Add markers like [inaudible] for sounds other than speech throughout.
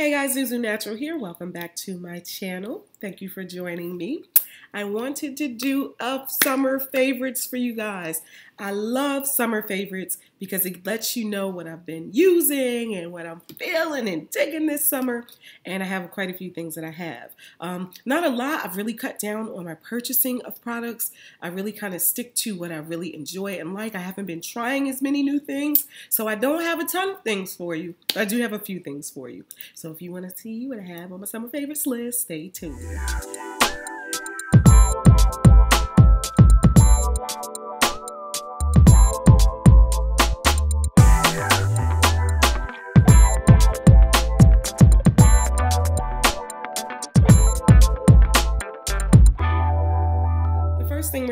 Hey guys, Zuzu Natural here. Welcome back to my channel. Thank you for joining me. I wanted to do a summer favorites for you guys. I love summer favorites because it lets you know what I've been using and what I'm feeling and digging this summer. And I have quite a few things that I have. Um, not a lot. I've really cut down on my purchasing of products. I really kind of stick to what I really enjoy and like. I haven't been trying as many new things, so I don't have a ton of things for you. I do have a few things for you. So if you want to see what I have on my summer favorites list, stay tuned.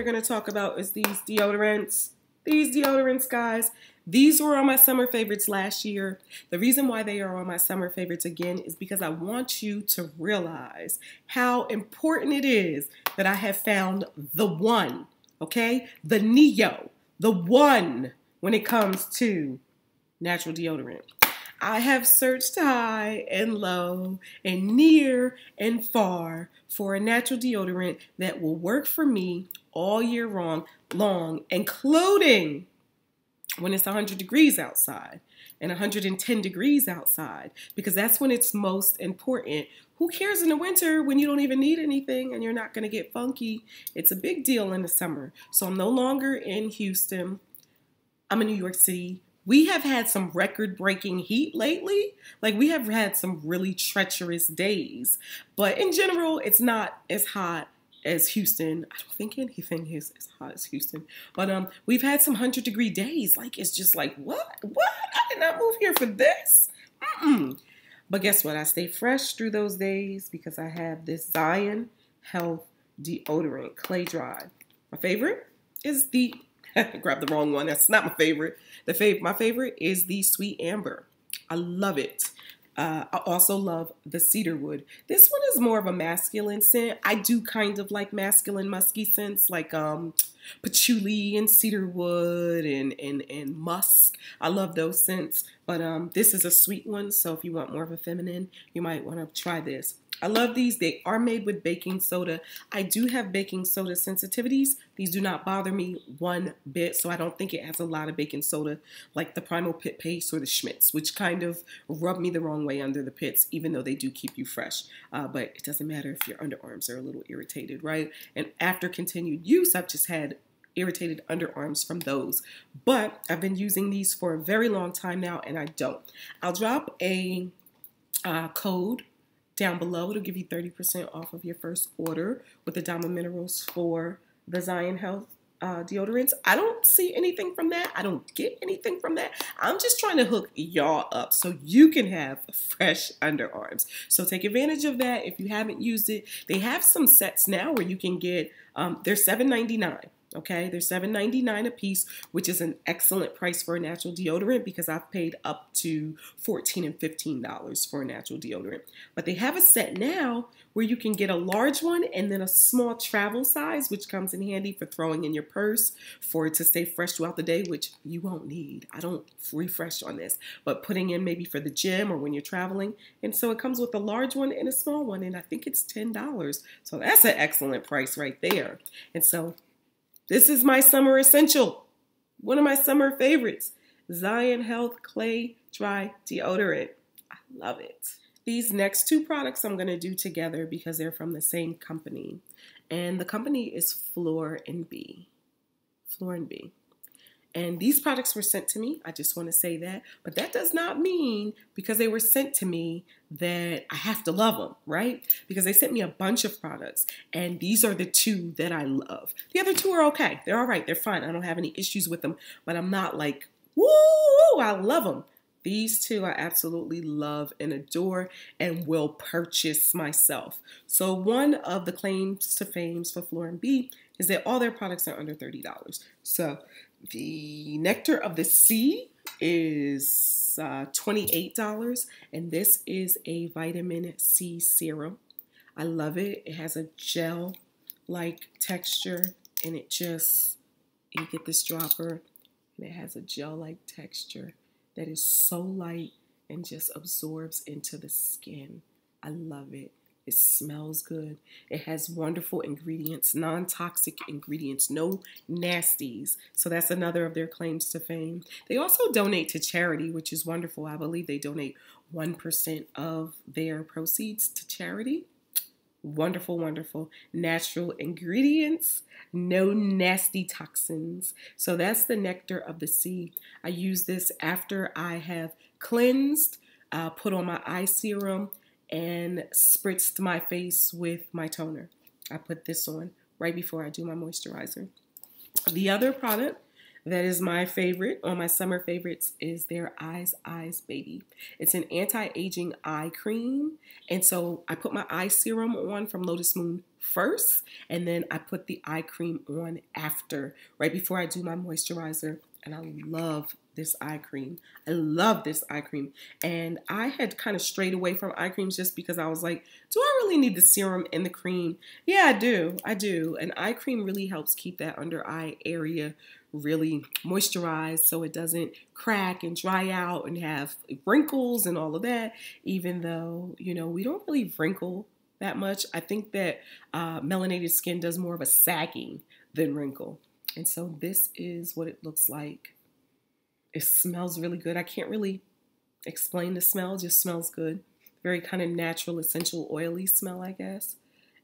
Going to talk about is these deodorants. These deodorants, guys, these were on my summer favorites last year. The reason why they are on my summer favorites again is because I want you to realize how important it is that I have found the one, okay? The Neo, the one when it comes to natural deodorant. I have searched high and low and near and far for a natural deodorant that will work for me all year long, long, including when it's 100 degrees outside and 110 degrees outside, because that's when it's most important. Who cares in the winter when you don't even need anything and you're not going to get funky? It's a big deal in the summer. So I'm no longer in Houston. I'm in New York City. We have had some record breaking heat lately. Like, we have had some really treacherous days. But in general, it's not as hot as Houston. I don't think anything is as hot as Houston. But um, we've had some 100 degree days. Like, it's just like, what? What? I did not move here for this. Mm-mm. But guess what? I stay fresh through those days because I have this Zion Health deodorant, clay dry. My favorite is the [laughs] grab the wrong one. That's not my favorite. The fav- my favorite is the Sweet Amber. I love it. Uh, I also love the cedarwood. This one is more of a masculine scent. I do kind of like masculine musky scents like um, patchouli and cedarwood and, and, and musk. I love those scents. But um, this is a sweet one, so if you want more of a feminine, you might want to try this. I love these. They are made with baking soda. I do have baking soda sensitivities. These do not bother me one bit, so I don't think it has a lot of baking soda like the Primal Pit Paste or the Schmidt's, which kind of rub me the wrong way under the pits, even though they do keep you fresh. Uh, but it doesn't matter if your underarms are a little irritated, right? And after continued use, I've just had irritated underarms from those. But I've been using these for a very long time now, and I don't. I'll drop a uh, code down below. It'll give you 30% off of your first order with the Adama Minerals for the Zion Health uh, deodorants. I don't see anything from that. I don't get anything from that. I'm just trying to hook y'all up so you can have fresh underarms. So take advantage of that if you haven't used it. They have some sets now where you can get, um, they're $7.99. Okay, they're $7.99 a piece, which is an excellent price for a natural deodorant because I've paid up to 14 and $15 for a natural deodorant. But they have a set now where you can get a large one and then a small travel size, which comes in handy for throwing in your purse for it to stay fresh throughout the day, which you won't need. I don't refresh on this, but putting in maybe for the gym or when you're traveling. And so it comes with a large one and a small one, and I think it's $10. So that's an excellent price right there. And so this is my summer essential. One of my summer favorites. Zion Health Clay Dry Deodorant. I love it. These next two products I'm going to do together because they're from the same company. And the company is Fleur and Bee. Fleur and Bee. And these products were sent to me. I just want to say that. But that does not mean because they were sent to me that I have to love them, right? Because they sent me a bunch of products. And these are the two that I love. The other two are okay. They're all right. They're fine. I don't have any issues with them. But I'm not like, woo, I love them. These two I absolutely love and adore and will purchase myself. So one of the claims to fame for Fleur and Bee is that all their products are under $30. So the Nectar of the C is uh, $28, and this is a vitamin C serum. I love it. It has a gel like texture, and it just, you get this dropper, and it has a gel like texture that is so light and just absorbs into the skin. I love it. It smells good. It has wonderful ingredients, non toxic ingredients, no nasties. So that's another of their claims to fame. They also donate to charity, which is wonderful. I believe they donate 1% of their proceeds to charity. Wonderful, wonderful natural ingredients, no nasty toxins. So that's the Nectar of the C. I use this after I have cleansed, uh, put on my eye serum, and spritzed my face with my toner. I put this on right before I do my moisturizer. The other product that is my favorite on my summer favorites is their Eyes Eyes Baby. It's an anti-aging eye cream. And so I put my eye serum on from Lotus Moon first, and then I put the eye cream on after, right before I do my moisturizer. And I love this eye cream. I love this eye cream. And I had kind of strayed away from eye creams just because I was like, do I really need the serum and the cream? Yeah, I do. I do. And eye cream really helps keep that under eye area really moisturized so it doesn't crack and dry out and have wrinkles and all of that. Even though, you know, we don't really wrinkle that much. I think that uh, melanated skin does more of a sagging than wrinkle. And so this is what it looks like it smells really good. I can't really explain the smell, it just smells good. Very kind of natural, essential, oily smell, I guess.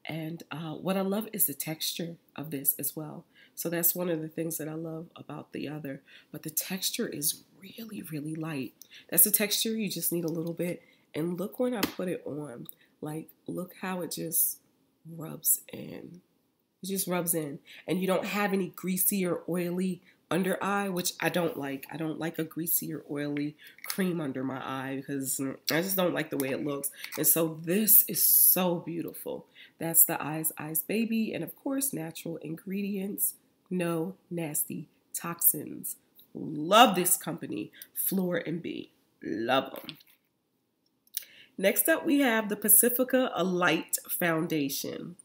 And uh, what I love is the texture of this as well. So that's one of the things that I love about the other. But the texture is really, really light. That's the texture, you just need a little bit. And look when I put it on. Like, look how it just rubs in. It just rubs in. And you don't have any greasy or oily under eye, which I don't like. I don't like a greasy or oily cream under my eye because mm, I just don't like the way it looks. And so this is so beautiful. That's the Eyes Eyes Baby. And of course, natural ingredients, no nasty toxins. Love this company, Fleur and Bee. Love them. Next up, we have the Pacifica Alight Foundation.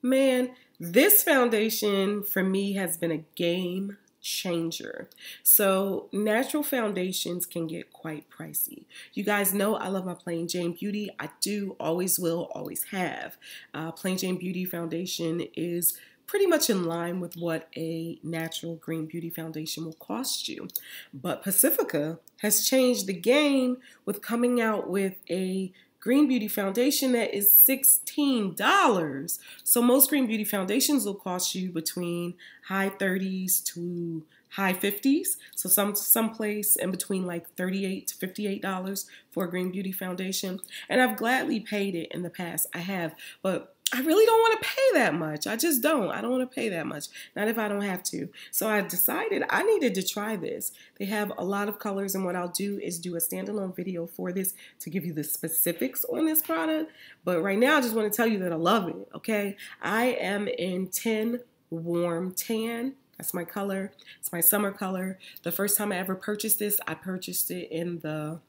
Man, this foundation for me has been a game changer. So, natural foundations can get quite pricey. You guys know I love my Plain Jane Beauty. I do, always will, always have. Uh, Plain Jane Beauty Foundation is pretty much in line with what a natural green beauty foundation will cost you. But Pacifica has changed the game with coming out with a Green Beauty Foundation that is $16. So most Green Beauty Foundations will cost you between high 30s to high 50s. So some someplace in between like 38 to 58 dollars for a Green Beauty Foundation. And I've gladly paid it in the past. I have, but I really don't want to pay that much. I just don't. I don't want to pay that much. Not if I don't have to. So I decided I needed to try this. They have a lot of colors, and what I'll do is do a standalone video for this to give you the specifics on this product. But right now, I just want to tell you that I love it. Okay. I am in 10 warm tan. That's my color. It's my summer color. The first time I ever purchased this, I purchased it in the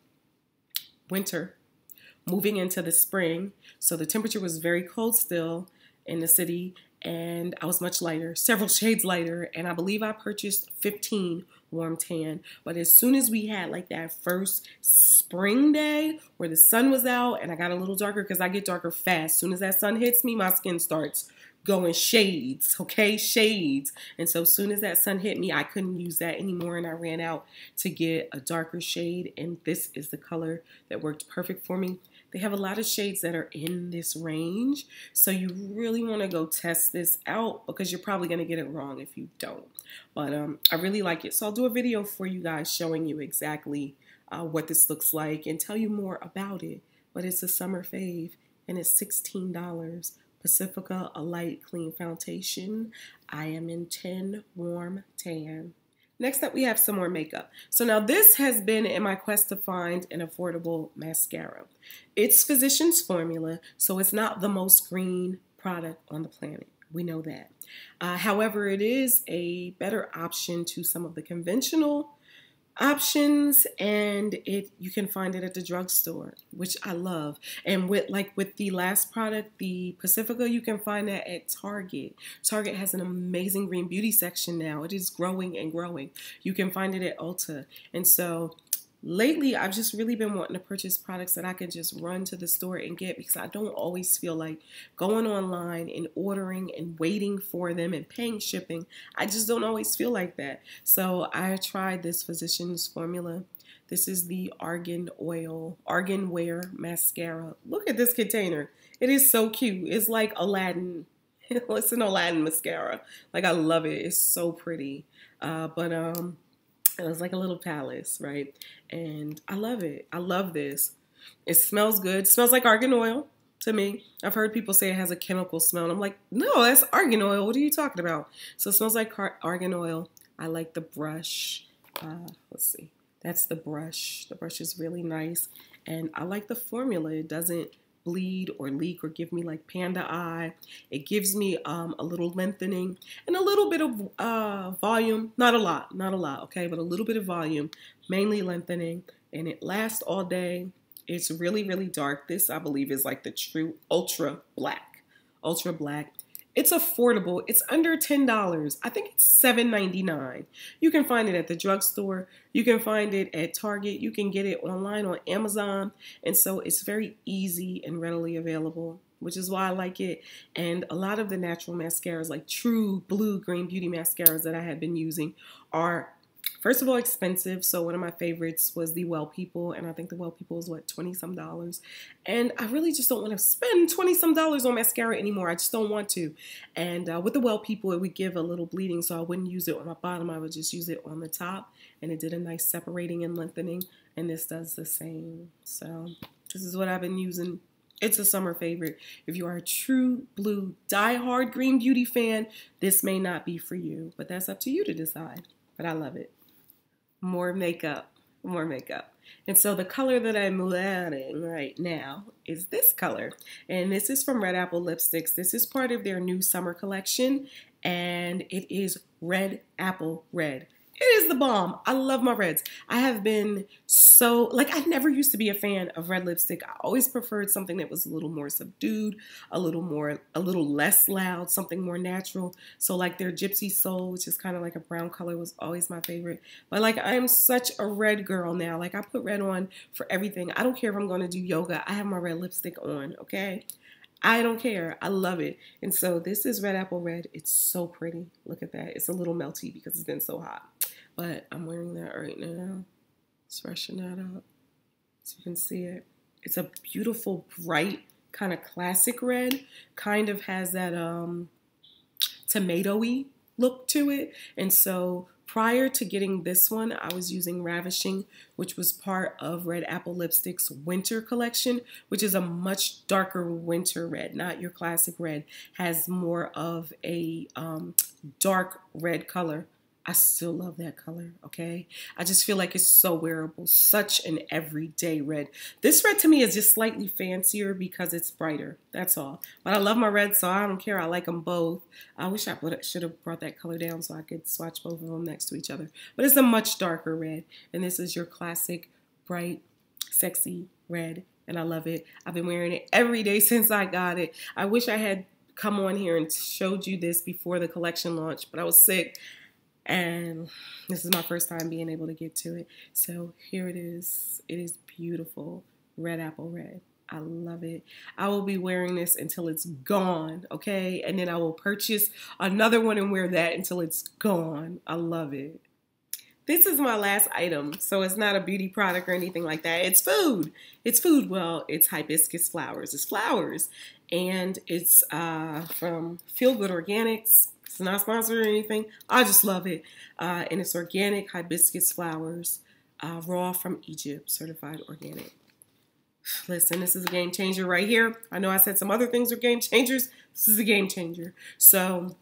winter moving into the spring. So the temperature was very cold still in the city, and I was much lighter, several [laughs] shades lighter. And I believe I purchased 15 warm tan. But as soon as we had like that first spring day where the sun was out and I got a little darker because I get darker fast. As soon as that sun hits me, my skin starts going shades, okay? Shades. And so as soon as that sun hit me, I couldn't use that anymore and I ran out to get a darker shade and this is the color that worked perfect for me. They have a lot of shades that are in this range. So you really want to go test this out because you're probably going to get it wrong if you don't. But um, I really like it. So I'll do a video for you guys showing you exactly uh, what this looks like and tell you more about it. But it's a summer fave and it's $16. Pacifica Alight Clean Foundation. I am in 10 Warm Tan. Next up, we have some more makeup. So now this has been in my quest to find an affordable mascara. It's Physicians Formula, so it's not the most green product on the planet. We know that. Uh, however, it is a better option to some of the conventional options and it you can find it at the drugstore which i love. And with like with the last product the pacifica you can find that at target. Target has an amazing green beauty section now. It is growing and growing. You can find it at ulta. And so lately I've just really been wanting to purchase products that I can just run to the store and get because I don't always feel like going online and ordering and waiting for them and paying shipping. I just don't always feel like that. So I tried this Physicians Formula. This is the Argan Oil, Argan Wear Mascara. Look at this container. It is so cute. It's like Aladdin. [laughs] it's an Aladdin mascara. Like I love it. It's so pretty. Uh, but um, it was like a little palace, right? And I love it. I love this. It smells good. It smells like argan oil to me. I've heard people say it has a chemical smell. And I'm like, no, that's argan oil. What are you talking about? So it smells like argan oil. I like the brush. Uh, let's see. That's the brush. The brush is really nice. And I like the formula. It doesn't bleed or leak or give me like panda eye. It gives me um, a little lengthening and a little bit of uh, volume. Not a lot, not a lot, okay, but a little bit of volume, mainly lengthening. And it lasts all day. It's really, really dark. This, I believe, is like the true ultra black. Ultra black. It's affordable. It's under $10. I think it's $7.99. You can find it at the drugstore. You can find it at Target. You can get it online on Amazon. And so it's very easy and readily available, which is why I like it. And a lot of the natural mascaras, like true blue green beauty mascaras that I have been using, are First of all, expensive. So one of my favorites was the Well People, and I think the Well People is what twenty some dollars. And I really just don't want to spend twenty some dollars on mascara anymore. I just don't want to. And uh, with the Well People, it would give a little bleeding, so I wouldn't use it on my bottom. I would just use it on the top, and it did a nice separating and lengthening. And this does the same. So this is what I've been using it's a summer favorite. If you are a true blue, die-hard green beauty fan, this may not be for you, but that's up to you to decide. But I love it more makeup, more makeup. And so the color that I'm wearing right now is this color. And this is from Red Apple Lipsticks. This is part of their new summer collection. And it is Red Apple Red. It is the bomb. I love my reds. I have been so, like, I never used to be a fan of red lipstick. I always preferred something that was a little more subdued, a little more, a little less loud, something more natural. So, like, their Gypsy Soul, which is kind of like a brown color, was always my favorite. But, like, I am such a red girl now. Like, I put red on for everything. I don't care if I'm going to do yoga, I have my red lipstick on, okay? I don't care. I love it. And so this is Red Apple Red. It's so pretty. Look at that. It's a little melty because it's been so hot. But I'm wearing that right now. Freshen that up so you can see it. It's a beautiful, bright, kind of classic red. Kind of has that um, tomatoey look to it. And so prior to getting this one, I was using Ravishing, which was part of Red Apple Lipstick's winter collection, which is a much darker winter red, not your classic red. Has more of a um, dark red color I still love that color, okay? I just feel like it's so wearable, such an everyday red. This red to me is just slightly fancier because it's brighter, that's all. But I love my red, so I don't care. I like them both. I wish I should have brought that color down so I could swatch both of them next to each other. But it's a much darker red, and this is your classic, bright, sexy red, and I love it. I've been wearing it every day [laughs] since I got it. I wish I had come on here and showed you this before the collection launch, but I was sick and this is my first time being able to get to it. So here it is. It is beautiful. Red apple red. I love it. I will be wearing this until it's gone, okay? And then I will purchase another one and wear that until it's gone. I love it. This is my last item, so it's not a beauty product or anything like that. It's food. It's food. Well, it's hibiscus flowers. It's flowers, and it's uh, from Feel Good Organics. It's not sponsored or anything. I just love it. Uh, and it's organic hibiscus flowers, uh, raw from Egypt, certified organic. Listen, this is a game changer right here. I know I said some other things are game changers. This is a game changer. So,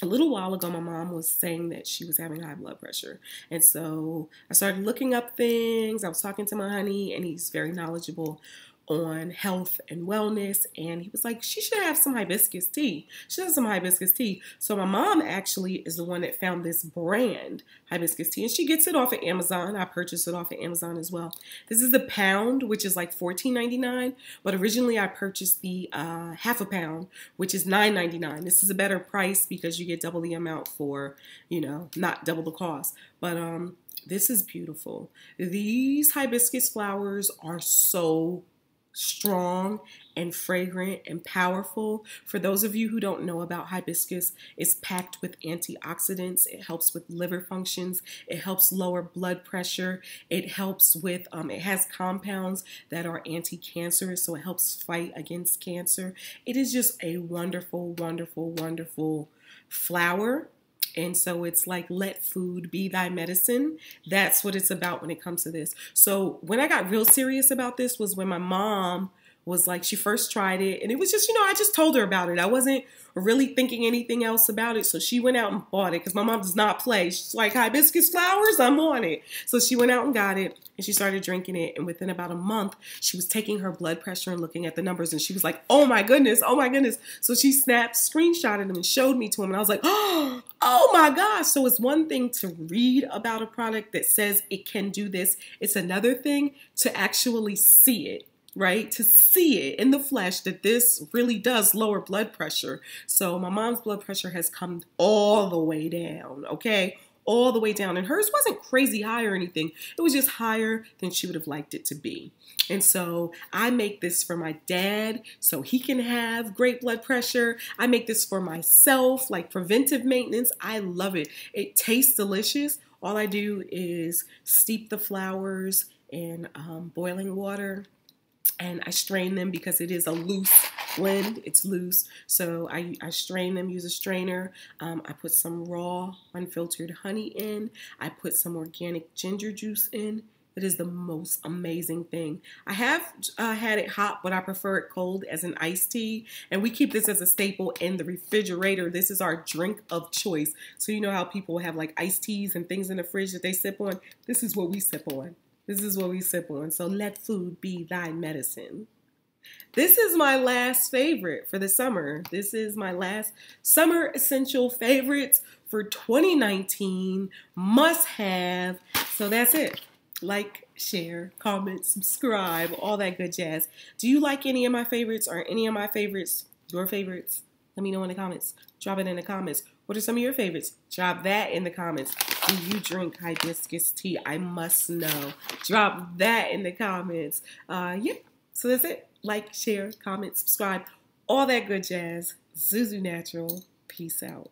a little while ago, my mom was saying that she was having high blood pressure. And so I started looking up things. I was talking to my honey, and he's very knowledgeable on health and wellness and he was like she should have some hibiscus tea. She has some hibiscus tea. So my mom actually is the one that found this brand hibiscus tea and she gets it off of amazon. I purchased it off of amazon as well. This is a pound which is like $14.99 but originally i purchased the uh, half a pound which is $9.99 this is a better price because you get double the amount for you know not double the cost. But um This is beautiful. These hibiscus flowers are so strong and fragrant and powerful. For those of you who don't know about hibiscus, it's packed with antioxidants. It helps with liver functions. It helps lower blood pressure. It helps with, um, it has compounds that are anti-cancerous, so it helps fight against cancer. It is just a wonderful, wonderful, wonderful flower. And so it's like, let food be thy medicine. That's what it's about when it comes to this. So when I got real serious about this was when my mom was like, she first tried it. And it was just, you know, I just told her about it. I wasn't really thinking anything else about it. So she went out and bought it because my mom does not play. She's like, hibiscus flowers, I'm on it. So she went out and got it and she started drinking it. And within about a month, she was taking her blood pressure and looking at the numbers. And she was like, oh my goodness, oh my goodness. So she snapped, screenshotted them and showed me to him. And I was like, [gasps] oh my gosh. So it's one thing to read about a product that says it can do this, it's another thing to actually see it right? To see it in the flesh that this really does lower blood pressure. So my mom's blood pressure has come all the way down, okay? All the way down. And hers wasn't crazy high or anything. It was just higher than she would have liked it to be. And so I make this for my dad so he can have great blood pressure. I make this for myself, like preventive maintenance. I love it. It tastes delicious. All I do is steep the flowers in um, boiling water and I strain them because it is a loose blend. It's loose. So I, I strain them, use a strainer. Um, I put some raw, unfiltered honey in. I put some organic ginger juice in. It is the most amazing thing. I have uh, had it hot, but I prefer it cold as an iced tea. And we keep this as a staple in the refrigerator. This is our drink of choice. So you know how people have like iced teas and things in the fridge that they sip on? This is what we sip on. This is what we sip on. So let food be thy medicine. This is my last favorite for the summer. This is my last summer essential favorites for 2019. Must have. So that's it. Like, share, comment, subscribe, all that good jazz. Do you like any of my favorites or any of my favorites, your favorites? Let me know in the comments. Drop it in the comments. What are some of your favorites? Drop that in the comments. Do you drink hibiscus tea? I must know. Drop that in the comments. Uh, yeah, so that's it. Like, share, comment, subscribe, all that good jazz. Zuzu Natural. Peace out.